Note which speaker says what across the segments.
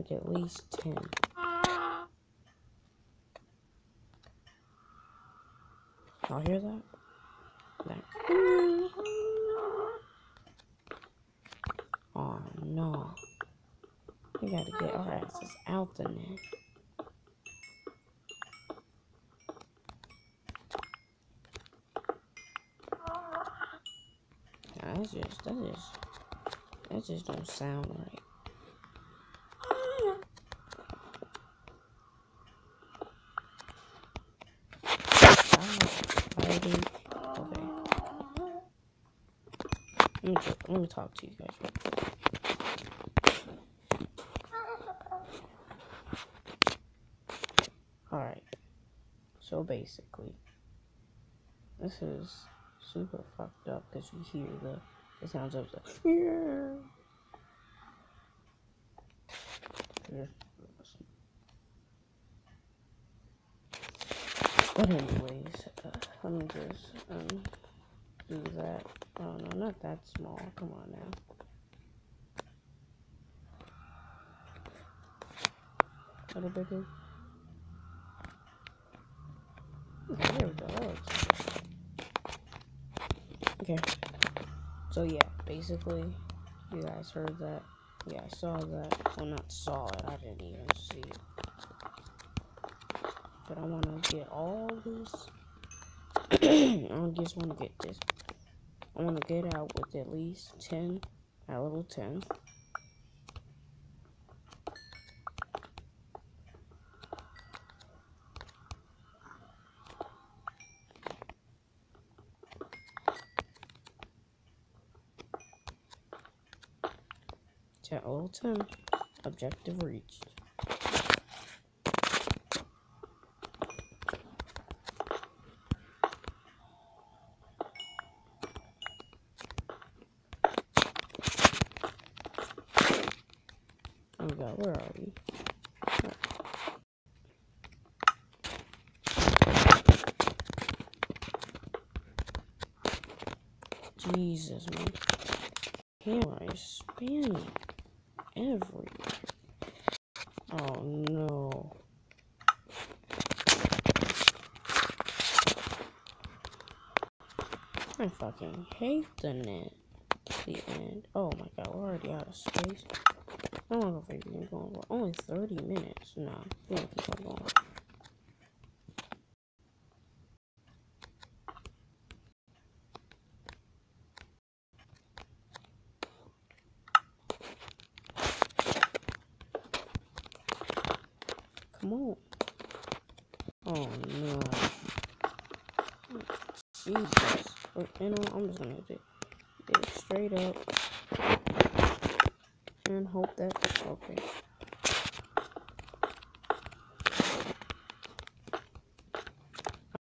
Speaker 1: Like at least 10. Y'all hear that? Like, oh no. We gotta get our asses out the Nether. That's just, that just, that just don't sound right. Fighting. Okay. Let me, let me talk to you guys. Alright. So basically, this is super fucked up because you hear the, the sounds of the. But anyways, uh, let me just um, do that. Oh no, not that small. Come on now. A little bigger. Okay, there we go. That looks Okay. So yeah, basically, you guys heard that. Yeah, I saw that. Well, not saw it. I didn't even see it. But I want to get all this. I just want to get this. I want to get out with at least 10 at level 10. At level 10. Objective reached. Where are we? Jesus, man. Camera is spinning everywhere. Oh no. I fucking hate the Nether. The end. Oh my god, we're already out of space. I don't know if we've been going for only 30 minutes. Nah, we don't keep going. Come on. Oh no. Jesus. You know, I'm just gonna do it straight up hope that okay.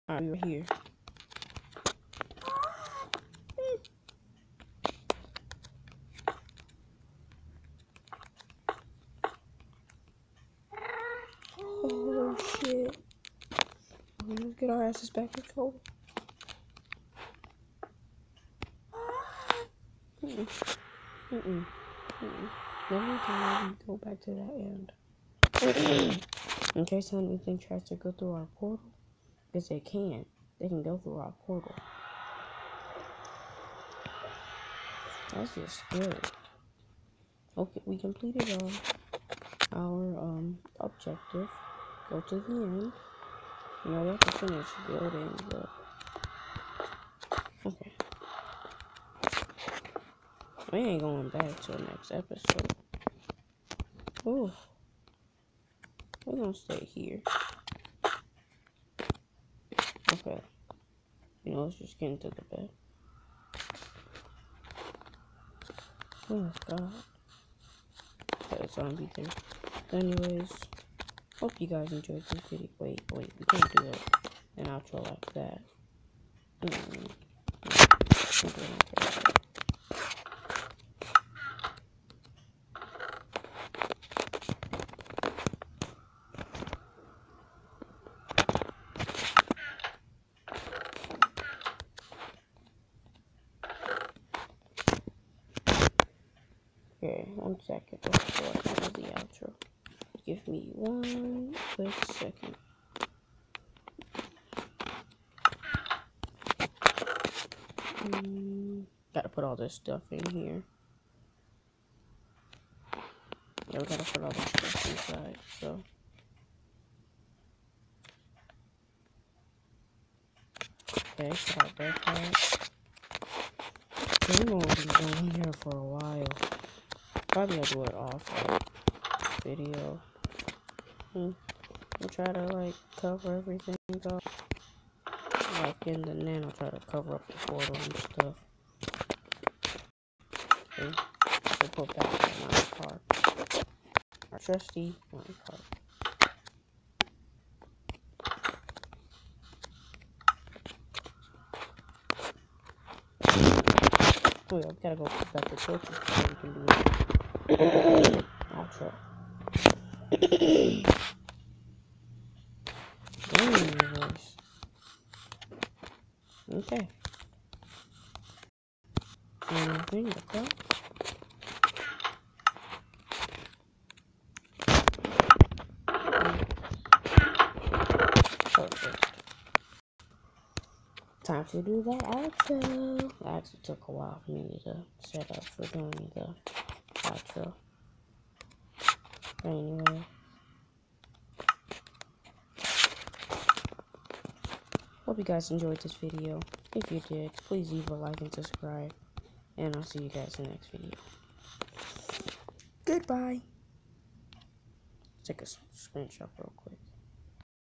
Speaker 1: Alright, we're here. Oh shit. Let's get our asses back in cold. Mm-mm. Mm-mm. Mm-mm. Can we go back to that end. In case anything tries to go through our portal, because they can. They can go through our portal. That's just scary. Okay, we completed our our um objective. Go to the end. You know, we have to finish building the. Okay. We ain't going back to the next episode. Ooh. We're gonna stay here. Okay. You know, let's just get into the bed. Oh god. Gonna be there. Anyways, hope you guys enjoyed this video. Wait, wait, we can't do it. An outro like that. Mm -mm. Okay, Okay, one second before I do the outro. give me one quick second. Mm, gotta put all this stuff in here. Yeah, we gotta put all this stuff inside, so. Okay, start that part. I'm gonna be going here for a while. Probably I'll do it off video. Hmm. I'll try to like cover everything up. Like in the end, I'll try to cover up the portal and stuff. Okay. So put back my card. Our trusty my card. Oh yeah, gotta go back to torches so we can do it. Damn, voice. Okay. Anything that? Perfect time to do that outro. It actually took a while for me to set up for doing the outro. Anyway. Hope you guys enjoyed this video. If you did, please leave a like and subscribe. And I'll see you guys in the next video. Goodbye. Take a screenshot real quick.